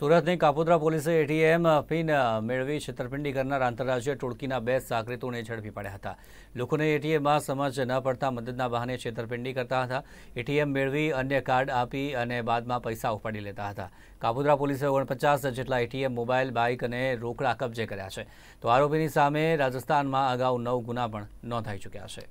સુરતની કાપોદ્રા પોલીસે ATM pin મેળવી છેતરપિંડી કરનાર આંતરરાજ્ય ટોળકીના બે સાગરીતોને ઝડપી પડ્યા હતા. લોકોને એટીએમમાં સમજ ન પડતા મદદના બહાને છેતરપિંડી કરતા હતા. એટીએમ મેળવી અન્ય કાર્ડ આપી અને બાદમાં પૈસા ઉપાડી લેતા હતા. કાપોદ્રા પોલીસે ઓગણપચાસ જેટલા એટીએમ મોબાઈલ, બાઇક અને રોકડા કબજે કર્યા છે. તો આરોપીની સામે રાજસ્થાનમાં અગાઉ નવ ગુના પણ નોંધાઈ ચૂક્યા છે.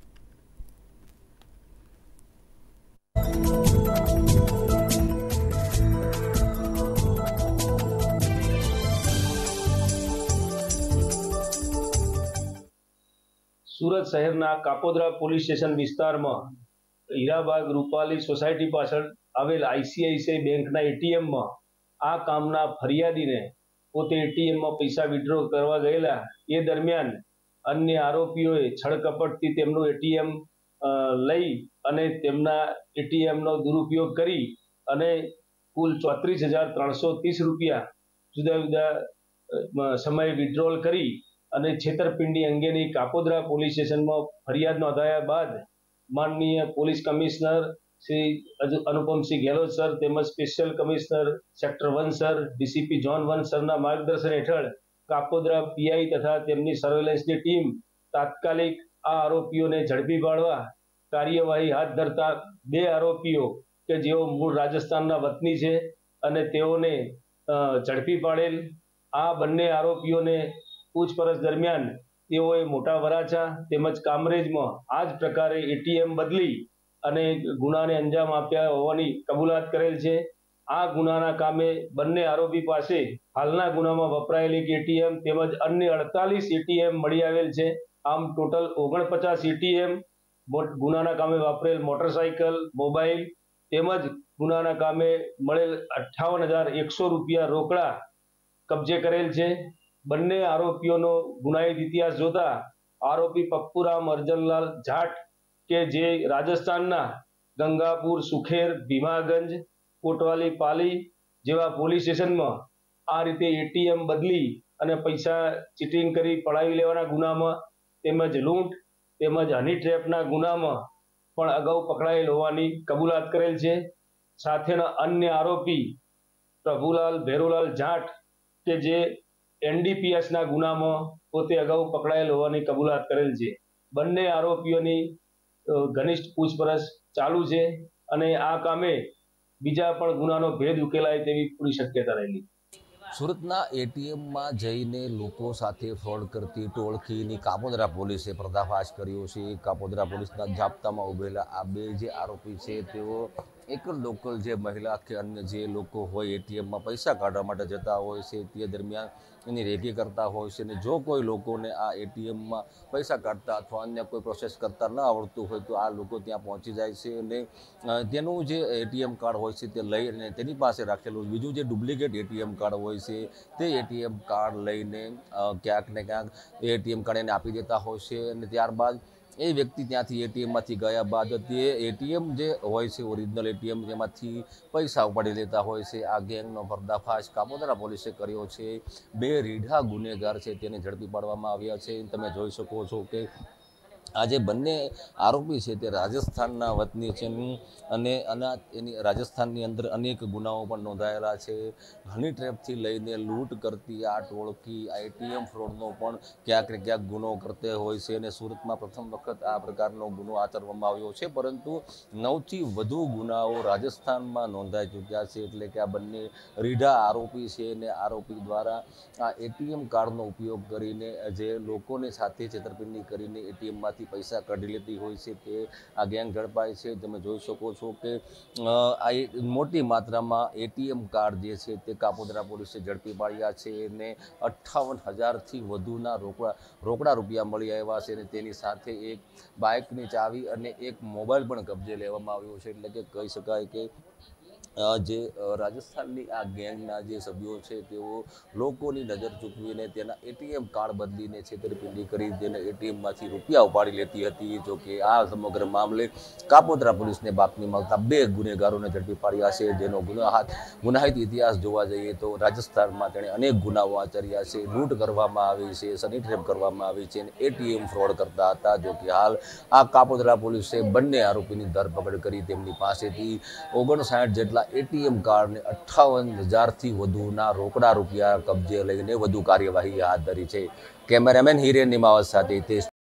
સુરત શહેરના કાપોદ્રા પોલીસ સ્ટેશન વિસ્તારમાં હીરાબાગ રૂપાલી સોસાયટી પાછળ આવેલ આઈસીઆઈસીઆઈ બેંકના એટીએમમાં આ કામના ફરિયાદીને પોતે એટીએમમાં પૈસા વિડ્રો કરવા ગયેલા. એ દરમિયાન અન્ય આરોપીઓએ છળકપટથી તેમનું એટીએમ લઈ અને તેમના એટીએમનો દુરુપયોગ કરી અને કુલ ચોત્રીસ હજાર ત્રણસો ત્રીસ રૂપિયા જુદા જુદા સમયે વિડ્રોલ કરી અને છેતરપિંડી અંગેની કાપોદ્રા પોલીસ સ્ટેશનમાં ફરિયાદ નોંધાયા બાદ માનનીય police commissioner Shri Anupamsinh Gehlot sir તેમજ special commissioner sector one sir, DCP zone one સરના માર્ગદર્શન હેઠળ કાપોદ્રા પીઆઈ તથા તેમની સર્વેલન્સની ટીમ તાત્કાલિક આ આરોપીઓને ઝડપી પાડવા કાર્યવાહી હાથ ધરતા બે આરોપીઓ કે જેઓ મૂળ રાજસ્થાનના વતની છે અને તેઓને ઝડપી પાડેલ. આ બંને આરોપીઓને પૂછપરછ દરમિયાન તેઓએ મોટા વરાછા તેમજ કામરેજમાં આ જ પ્રકારે એટીએમ બદલી અને ગુનાને અંજામ આપ્યા હોવાની કબૂલાત કરેલ છે. આ ગુનાના કામે બંને આરોપી પાસે હાલના ગુનામાં વપરાયેલી એટીએમ તેમજ અન્ય અડતાલીસ એટીએમ મળી આવેલ છે. આમ ટોટલ ઓગણપચાસ એટીએમ ગુનાના કામે વાપરેલ મોટરસાયકલ મોબાઈલ તેમજ ગુનાના કામે મળેલ અઠ્ઠાવન હજાર એકસો રૂપિયા રોકડા કબજે કરેલ છે. બંને આરોપીઓનો ગુનાહિત ઇતિહાસ જોતા આરોપી પપ્પુરામ અર્જનલાલ જાટ કે જે રાજસ્થાનના ગંગાપુર, સુખેર, ભીમાગંજ, કોટવાલી, પાલી જેવા પોલીસ સ્ટેશનમાં આ રીતે એટીએમ બદલી અને પૈસા ચીટિંગ કરી પડાવી લેવાના ગુનામાં તેમજ લૂંટ તેમજ હની ટ્રેપના ગુનામાં પણ અગાઉ પકડાયેલ હોવાની કબૂલાત કરેલ છે. સાથેના અન્ય આરોપી પ્રભુલાલ ભેરુલાલ જાટ કે જે એનડીપીએસના ગુનામાં પોતે અગાઉ પકડાયેલ હોવાની કબૂલાત કરેલ છે. બંને આરોપીઓની ઘનિષ્ઠ પૂછપરછ ચાલુ છે અને આ કામે બીજા પણ ગુનાનો ભેદ ઉકેલાય તેવી પૂરી શક્યતા રહેલી. સુરતના એટીએમમાં જઈને લોકો સાથે ફ્રોડ કરતી ટોળકીની કાપોદરા પોલીસે પર્દાફાશ કર્યો છે. કાપોદરા પોલીસના જાપ્તામાં ઉભેલા આ બે જે આરોપી છે, તેઓ એક લોકલ જે મહિલા કે અન્ય જે લોકો હોય એટીએમમાં પૈસા કાઢવા માટે જતા હોય છે, તે દરમિયાન એની રેકી કરતા હોય છે અને જો કોઈ લોકોને આ એટીએમમાં પૈસા કાઢતા અથવા અન્ય કોઈ પ્રોસેસ કરતા ન આવડતું હોય તો આ લોકો ત્યાં પહોંચી જાય છે અને તેનું જે એટીએમ કાર્ડ હોય છે તે લઈ અને તેની પાસે રાખેલું બીજું જે ડુપ્લિકેટ એટીએમ કાર્ડ હોય છે, તે એટીએમ કાર્ડ લઈને ક્યાંક ને ક્યાંક એટીએમ કાર્ડ એને આપી દેતા હોય છે અને ત્યારબાદ એ વ્યક્તિ ત્યાંથી એટીએમમાંથી ગયા બાદ તે એટીએમ જે હોય છે, ઓરિજિનલ એટીએમ, જેમાંથી પૈસા ઉપાડી લેતા હોય છે, આ ગેંગનો પર્દાફાશ કાપોદરા પોલીસે કર્યો છે. બે રીઢા ગુનેગાર છે, તેને ઝડપી પાડવામાં આવ્યા છે. તમે જોઈ શકો છો કે આ જે બંને આરોપી છે તે રાજસ્થાનના વતની છે અને એની રાજસ્થાનની અંદર અનેક ગુનાઓ પણ નોંધાયેલા છે. હની ટ્રેપથી લઈને લૂંટ કરતી આ ટોળકી આ એટીએમ ફ્રોડનો પણ ક્યાંક ક્યાંક ગુનો કરતે હોય છે અને સુરતમાં પ્રથમ વખત આ પ્રકારનો ગુનો આચરવામાં આવ્યો છે. પરંતુ નવથી વધુ ગુનાઓ રાજસ્થાનમાં નોંધાઈ ચૂક્યા છે એટલે કે આ બંને રીઢા આરોપી છે અને આરોપી દ્વારા આ એટીએમ કાર્ડનો ઉપયોગ કરીને જે લોકોને સાથે છેતરપિંડી કરીને એટીએમમાંથી પૈસા કાઢી લેતી હોય છે તે આ ગેંગ ઝડપાય છે. તમે જોઈ શકો છો કે આ મોટી માત્રામાં એટીએમ કાર્ડ જે છે તે કાપોદરા પોલીસે ઝડપી પાડ્યા છે અને અઠ્ઠાવન હજારથી વધુના રોકડા રોકડા રૂપિયા મળી આવ્યા છે અને તેની સાથે એક બાઇકની ચાવી અને એક મોબાઈલ પણ કબજે લેવામાં આવ્યો છે. એટલે કે કહી શકાય કે જે રાજસ્થાનની આ ગેંગના જે સભ્યો છે, તેઓ લોકોની નજર ચૂકવીને તેના એટીએમ કાર્ડ બદલીને છેતરપિંડી કરી તેને એટીએમમાંથી રૂપિયા ઉપાડી લેતી હતી, જો કે આ સમગ્ર મામલે કાપોદ્રા પોલીસને બાતમી મળતા બે ગુનેગારોને ઝડપી પાડ્યા છે, જેનો ગુનાહાત ગુનાહિત ઇતિહાસ જોવા જઈએ તો રાજસ્થાનમાં તેણે અનેક ગુનાઓ આચર્યા છે, લૂંટ કરવામાં આવી છે સની ટ્રેપ કરવામાં આવી છે અને એટીએમ ફ્રોડ કરતા હતા, જો કે હાલ આ કાપોદ્રા પોલીસે બંને આરોપીની ધરપકડ કરી તેમની પાસેથી ઓગણસાઠ જેટલા એટીએમ કાર્ડને અઠ્ઠાવન હજારથી વધુના રોકડા રૂપિયા કબજે લઈને વધુ કાર્યવાહી હાથ ધરી છે. કેમેરામેન હિરેન નિમાવત સાથે તે